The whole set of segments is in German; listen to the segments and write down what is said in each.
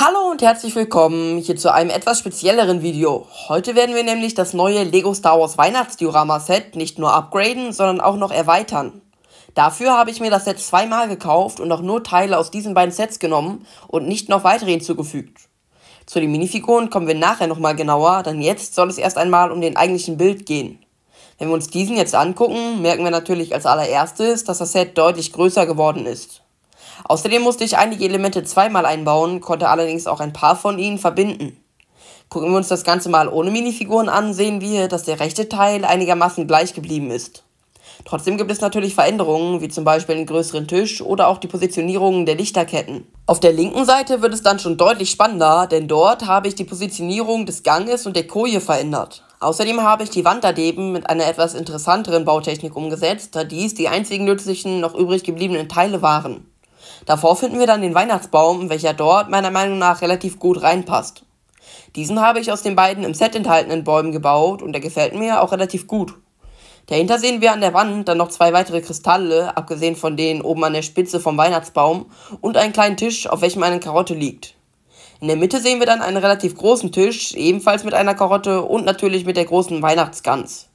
Hallo und herzlich willkommen hier zu einem etwas spezielleren Video. Heute werden wir nämlich das neue Lego Star Wars Weihnachtsdiorama Set nicht nur upgraden, sondern auch noch erweitern. Dafür habe ich mir das Set zweimal gekauft und auch nur Teile aus diesen beiden Sets genommen und nicht noch weitere hinzugefügt. Zu den Minifiguren kommen wir nachher nochmal genauer, denn jetzt soll es erst einmal um den eigentlichen Bild gehen. Wenn wir uns diesen jetzt angucken, merken wir natürlich als allererstes, dass das Set deutlich größer geworden ist. Außerdem musste ich einige Elemente zweimal einbauen, konnte allerdings auch ein paar von ihnen verbinden. Gucken wir uns das Ganze mal ohne Minifiguren an, sehen wir, dass der rechte Teil einigermaßen gleich geblieben ist. Trotzdem gibt es natürlich Veränderungen, wie zum Beispiel den größeren Tisch oder auch die Positionierung der Lichterketten. Auf der linken Seite wird es dann schon deutlich spannender, denn dort habe ich die Positionierung des Ganges und der Koje verändert. Außerdem habe ich die Wanderdeben mit einer etwas interessanteren Bautechnik umgesetzt, da dies die einzigen nützlichen noch übrig gebliebenen Teile waren. Davor finden wir dann den Weihnachtsbaum, welcher dort meiner Meinung nach relativ gut reinpasst. Diesen habe ich aus den beiden im Set enthaltenen Bäumen gebaut und der gefällt mir auch relativ gut. Dahinter sehen wir an der Wand dann noch zwei weitere Kristalle, abgesehen von denen oben an der Spitze vom Weihnachtsbaum, und einen kleinen Tisch, auf welchem eine Karotte liegt. In der Mitte sehen wir dann einen relativ großen Tisch, ebenfalls mit einer Karotte und natürlich mit der großen Weihnachtsgans.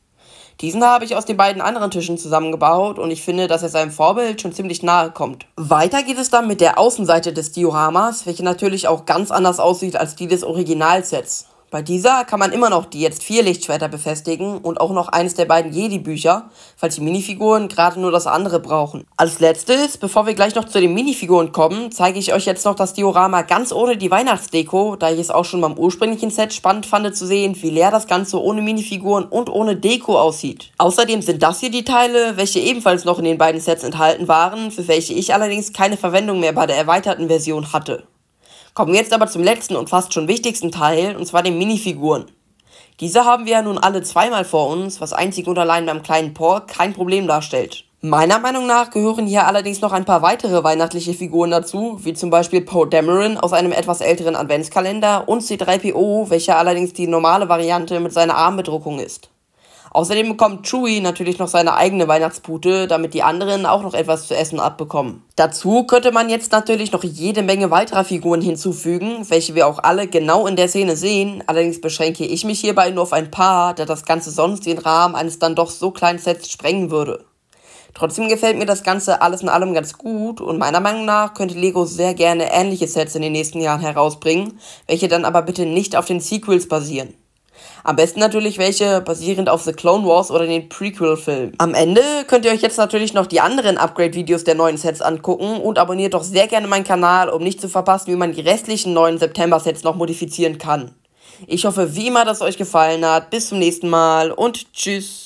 Diesen habe ich aus den beiden anderen Tischen zusammengebaut und ich finde, dass er seinem Vorbild schon ziemlich nahe kommt. Weiter geht es dann mit der Außenseite des Dioramas, welche natürlich auch ganz anders aussieht als die des Originalsets. Bei dieser kann man immer noch die jetzt vier Lichtschwerter befestigen und auch noch eines der beiden Jedi-Bücher, falls die Minifiguren gerade nur das andere brauchen. Als letztes, bevor wir gleich noch zu den Minifiguren kommen, zeige ich euch jetzt noch das Diorama ganz ohne die Weihnachtsdeko, da ich es auch schon beim ursprünglichen Set spannend fand zu sehen, wie leer das Ganze ohne Minifiguren und ohne Deko aussieht. Außerdem sind das hier die Teile, welche ebenfalls noch in den beiden Sets enthalten waren, für welche ich allerdings keine Verwendung mehr bei der erweiterten Version hatte. Kommen wir jetzt aber zum letzten und fast schon wichtigsten Teil, und zwar den Minifiguren. Diese haben wir ja nun alle zweimal vor uns, was einzig und allein beim kleinen Pork kein Problem darstellt. Meiner Meinung nach gehören hier allerdings noch ein paar weitere weihnachtliche Figuren dazu, wie zum Beispiel Poe Dameron aus einem etwas älteren Adventskalender und C3PO, welcher allerdings die normale Variante mit seiner Armbedruckung ist. Außerdem bekommt Chewie natürlich noch seine eigene Weihnachtspute, damit die anderen auch noch etwas zu essen abbekommen. Dazu könnte man jetzt natürlich noch jede Menge weiterer Figuren hinzufügen, welche wir auch alle genau in der Szene sehen. Allerdings beschränke ich mich hierbei nur auf ein paar, da das Ganze sonst den Rahmen eines dann doch so kleinen Sets sprengen würde. Trotzdem gefällt mir das Ganze alles in allem ganz gut und meiner Meinung nach könnte Lego sehr gerne ähnliche Sets in den nächsten Jahren herausbringen, welche dann aber bitte nicht auf den Sequels basieren. Am besten natürlich welche basierend auf The Clone Wars oder den Prequel-Film. Am Ende könnt ihr euch jetzt natürlich noch die anderen Upgrade-Videos der neuen Sets angucken und abonniert doch sehr gerne meinen Kanal, um nicht zu verpassen, wie man die restlichen neuen September-Sets noch modifizieren kann. Ich hoffe wie immer, dass es euch gefallen hat. Bis zum nächsten Mal und tschüss.